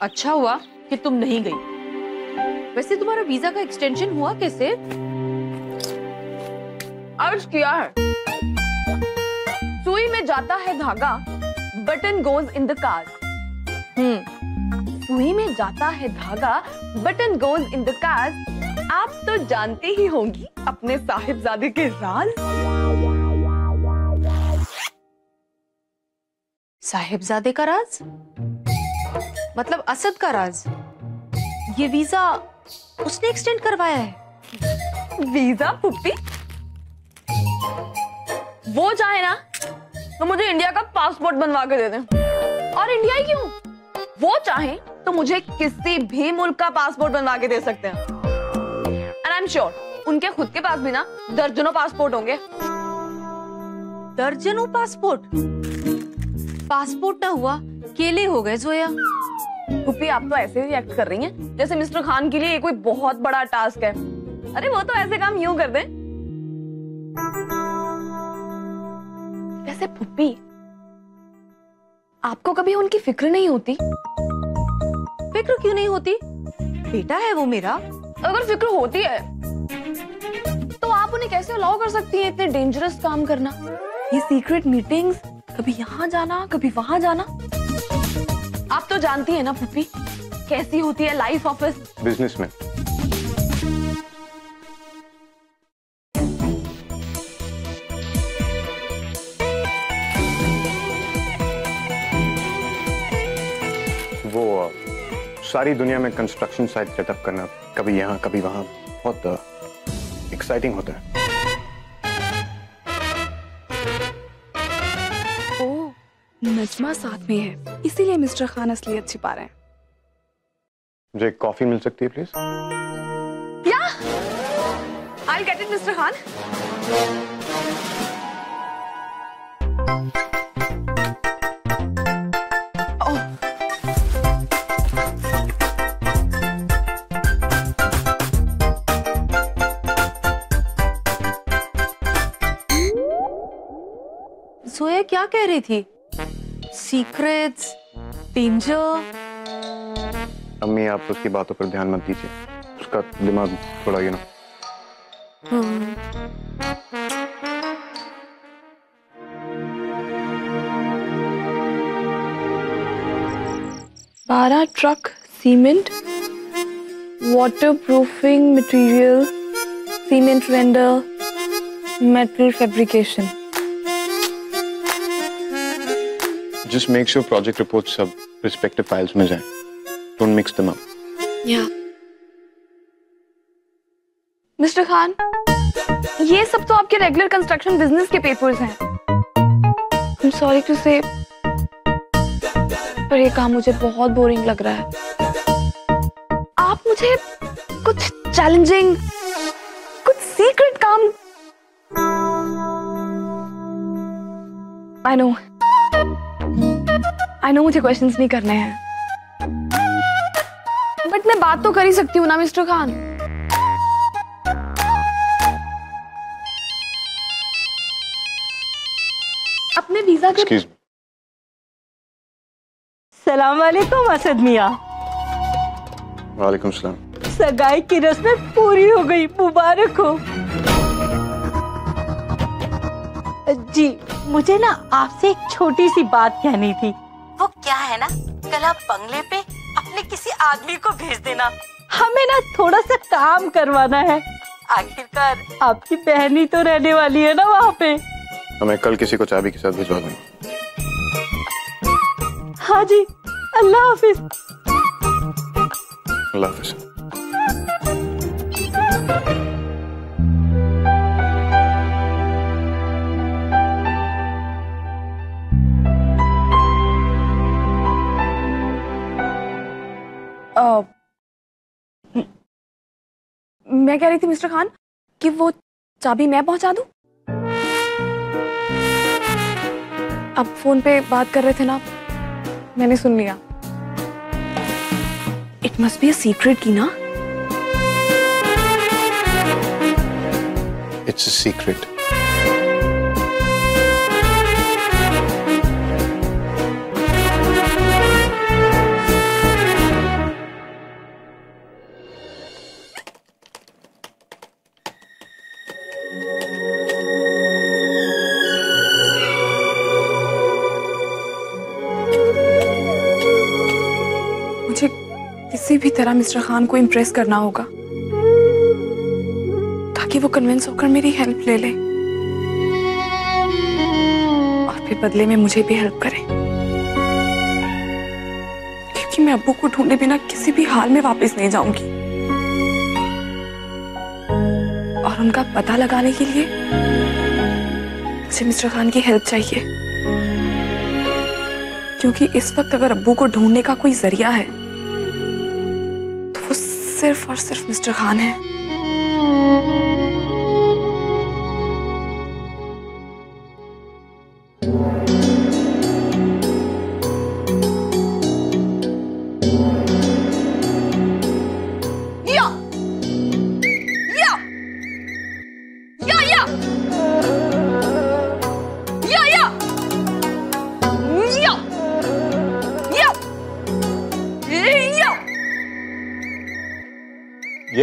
अच्छा हुआ कि तुम नहीं गई। वैसे तुम्हारा वीज़ा का एक्सटेंशन हुआ कैसे? अर्ज़ किया है। सुई में जाता है धागा button goes in the car hmm. सुई में जाता है धागा button goes in the car आप तो जानते ही होंगी अपने साहिबजादे के राज साहिबजादे का राज? मतलब असद का राज। ये वीज़ा उसने एक्सटेंड करवाया है। वीज़ा पुप्पी? वो चाहे ना तो मुझे इंडिया का पासपोर्ट बनवा के दे दें। और इंडिया ही क्यों? वो चाहे तो मुझे किसी भी मुल्क का पासपोर्ट बनवा के दे सकते हैं। एंड आई एम श्योर उनके खुद के पास भी ना दर्जनों पासपोर्ट होंगे। दर्जनों पासपोर्ट पासपोर्ट ना हुआ केले हो गए जोया। पुप्पी आप तो ऐसे ही रिएक्ट कर रही हैं, जैसे मिस्टर खान के लिए ये कोई बहुत बड़ा टास्क है। अरे, वो तो ऐसे काम यूँ कर दें। वैसे पुप्पी, आपको कभी उनकी फ़िक्र नहीं होती? फ़िक्र क्यों नहीं होती? बेटा है वो मेरा। अगर फ़िक्र होती है तो आप उन्हें कैसे अलाउ कर सकती हैं इतने डेंजरस काम करना? ये सीक्रेट मीटिंग्स कभी यहाँ जाना, कभी वहाँ जाना? आप तो जानती है ना, पुप्पी, कैसी होती है लाइफ ऑफ़िस बिज़नेस में वो सारी दुनिया में कंस्ट्रक्शन साइट सेटअप करना कभी यहाँ, कभी वहाँ बहुत एक्साइटिंग होता है। नजमा साथ में है इसीलिए मिस्टर खान असलियत छिपा रहे हैं। मुझे एक कॉफ़ी मिल सकती है please yeah! I get it mister Khan. Zoya क्या कह रही थी? सीक्रेट्स डेंजर अम्मी आप उसकी बातों पर ध्यान मत दीजिए। उसका दिमाग थोड़ा यू नो बारह truck cement water proofing material cement vendor metal just make sure project report सब रिस्पेक्टिव फाइल्स में जाएँ। डोंट मिक्स देम अप या मिस्टर खान ये सब तो आपके रेगुलर कंस्ट्रक्शन बिज़नेस के पेपर्स हैं। एम सॉरी टू से पर ये काम मुझे बहुत बोरिंग लग रहा है। आप मुझे कुछ चैलेंजिंग कुछ सीक्रेट काम आई नो आई नो मुझे क्वेश्चंस नहीं करने हैं। बट मैं बात तो कर ही सकती हूँ ना मिस्टर खान। अपने वीज़ा के सलाम वालेकुम असद मियाँ। वालेकुम सलाम। सगाई की रस्में पूरी हो गई मुबारक हो। जी मुझे ना आपसे एक छोटी सी बात कहनी थी। क्या है ना? कल आप बंगले पे अपने किसी आदमी को भेज देना। हमें ना थोड़ा सा काम करवाना है। आखिरकार। आपकी बहन ही तो रहने वाली है ना वहाँ पे। तो मैं कल किसी को चाबी के साथ भिजवा दूँगा हाँ जी अल्लाह हाफिज। अल्लाह हाफिज। मैं कह रही थी, मिस्टर खान, कि वो चाबी मैं पहुँचा दूँ? अब फ़ोन पे बात कर रहे थे ना मैंने सुन लिया। It must be a secret की ना? इट्स अ सीक्रेट किसी भी तरह मिस्टर खान को इम्प्रेस करना होगा। ताकि वो कन्विंस होकर मेरी हेल्प ले ले। और फिर बदले में मुझे भी हेल्प करे। क्योंकि मैं अबू को ढूंढे बिना किसी भी हाल में वापस नहीं जाऊँगी। और उनका पता लगाने के लिए मुझे मिस्टर खान की हेल्प चाहिए। क्योंकि इस वक्त अगर अब्बू को ढूँढने का कोई ज़रिया है सिर्फ़ और सिर्फ़ मिस्टर खान है।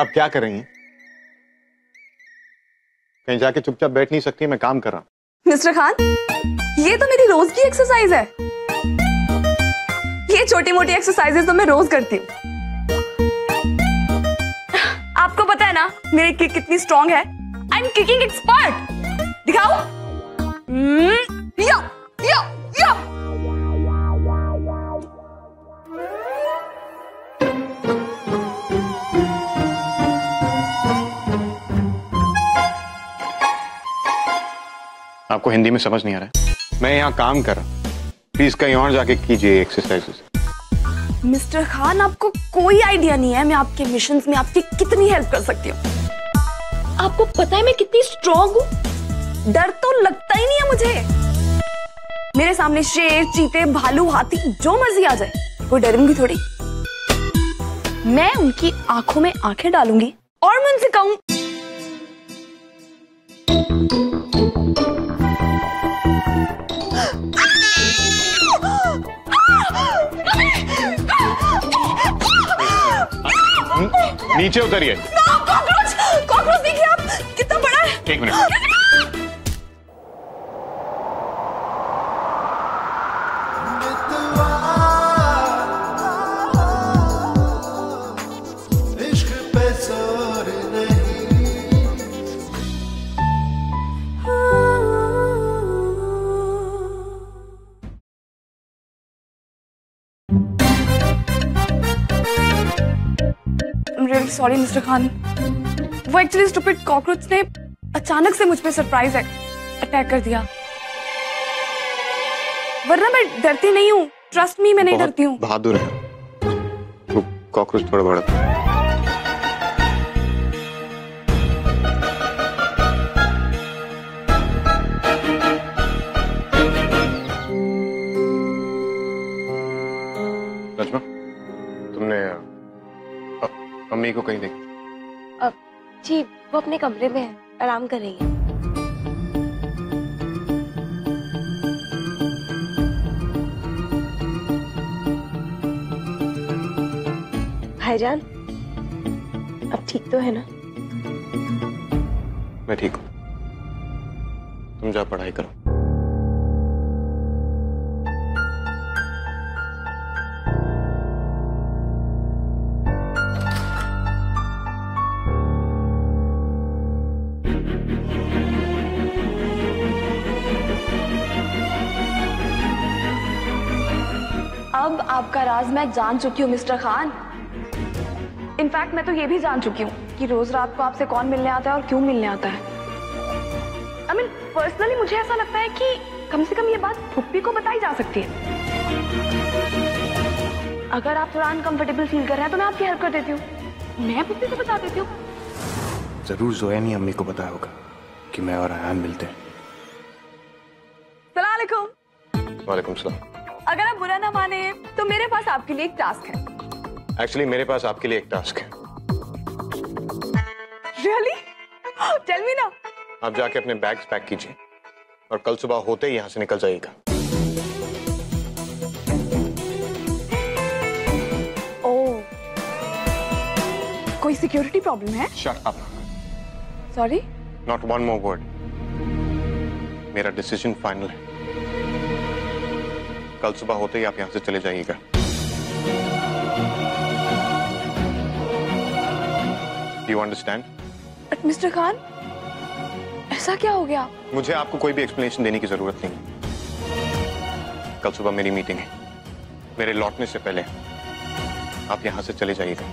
आप क्या कर रही हैं कहीं जाके चुपचाप बैठ नहीं सकती, मैं काम कर रहा हूँ। मिस्टर खान, ये तो मेरी रोज की एक्सरसाइज है। ये छोटी मोटी एक्सरसाइजेस तो मैं रोज करती हूँ। आपको पता है ना, मेरी किक कितनी स्ट्रांग है। आई एम किकिंग एक्सपर्ट दिखाओ। आपको हिंदी में समझ नहीं आ रहा है। मैं यहाँ काम कर रहा प्लीज़ कहीं और जाके कीजिए एक्सरसाइजेस मिस्टर खान, आपको कोई आइडिया नहीं है मैं आपके मिशंस में आपकी कितनी हेल्प कर सकती हूँ। आपको पता है मैं कितनी स्ट्रांग हूँ? डर तो लगता ही नहीं है मुझे। मेरे सामने शेर, चीते, भालू, हाथी, जो मर्ज़ी आ जाए। वो डरूँगी थोड़ी। मैं उनकी आँखों में आँखें डालूँगी और मैं उनसे कहूँ नीचे उतरिए। कॉकरोच कॉकरोच देखिए आप कितना बड़ा है। एक मिनट। सॉरी मिस्टर खान वो एक्चुअली स्टूपिड कॉकरोच ने अचानक से मुझ पर सरप्राइज़ अटैक कर दिया। वरना मैं डरती नहीं हूँ। ट्रस्ट मी मैं नहीं डरती हूँ। बहादुर है। वो कॉकरोच थोड़ा अम्मी को कहीं अब जी वो अपने कमरे में है आराम कर रही है। भाईजान अब ठीक तो है ना? मैं ठीक हूँ। तुम जा पढ़ाई करो। आपका राज मैं जान चुकी हूँ मिस्टर खान। इनफैक्ट मैं तो ये भी जान चुकी हूँ कि रोज रात को आपसे कौन मिलने आता है और क्यों मिलने आता है। आई मीन पर्सनली मुझे ऐसा लगता है कि कम से कम ये बात फुप्पी को बताई जा सकती है। अगर आप थोड़ा अनकंफर्टेबल फील कर रहे हैं तो मैं आपकी हेल्प कर देती हूँ। मैं फुप्पी को बता देती हूँ। ज़रूर जोया नहीं अम्मी को बताया होगा कि मैं और अयान मिलते हैं। सलाम अलैकुम। वालेकुम सलाम। अगर आप बुरा ना माने तो मेरे पास आपके लिए एक टास्क है। एक्चुअली मेरे पास आपके लिए एक टास्क है। रियली टेल मी ना। आप जाके अपने बैग्स पैक कीजिए और कल सुबह होते ही यहाँ से निकल जाइएगा। ओ कोई सिक्योरिटी प्रॉब्लम है? Shut up sorry not one more word मेरा डिसीज़न फाइनल है। कल सुबह होते ही आप यहाँ से चले जाइएगा। You understand but mister Khan ऐसा क्या हो गया? मुझे आपको कोई भी एक्सप्लेनेशन देने की ज़रूरत नहीं। कल सुबह मेरी मीटिंग है। मेरे लौटने से पहले आप यहाँ से चले जाइएगा।